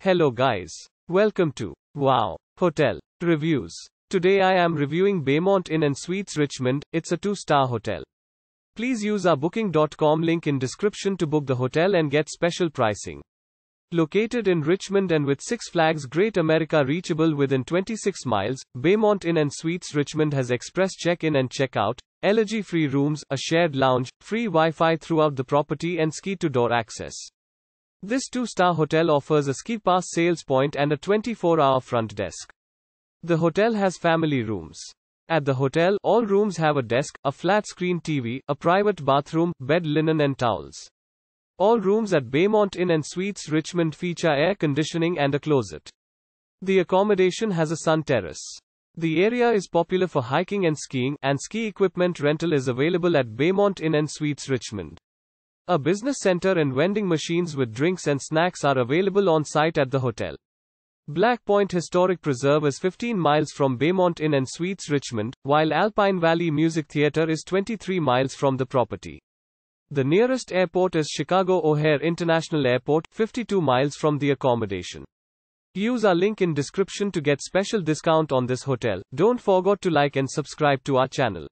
Hello guys. Welcome to Wow Hotel Reviews. Today I am reviewing Baymont Inn and Suites Richmond. It's a 2-star hotel. Please use our booking.com link in description to book the hotel and get special pricing. Located in Richmond and with Six Flags Great America reachable within 26 miles, Baymont Inn and Suites Richmond has express check-in and check-out, allergy-free rooms, a shared lounge, free Wi-Fi throughout the property and ski-to-door access. This two-star hotel offers a ski pass sales point and a 24-hour front desk. The hotel has family rooms. At the hotel, all rooms have a desk, a flat-screen TV, a private bathroom, bed linen and towels. All rooms at Baymont Inn and Suites Richmond feature air conditioning and a closet. The accommodation has a sun terrace. The area is popular for hiking and skiing, and ski equipment rental is available at Baymont Inn and Suites Richmond. A business center and vending machines with drinks and snacks are available on site at the hotel. Black Point Historic Preserve is 15 miles from Baymont Inn and Suites Richmond, while Alpine Valley Music Theater is 23 miles from the property. The nearest airport is Chicago O'Hare International Airport, 52 miles from the accommodation. Use our link in description to get special discount on this hotel. Don't forget to like and subscribe to our channel.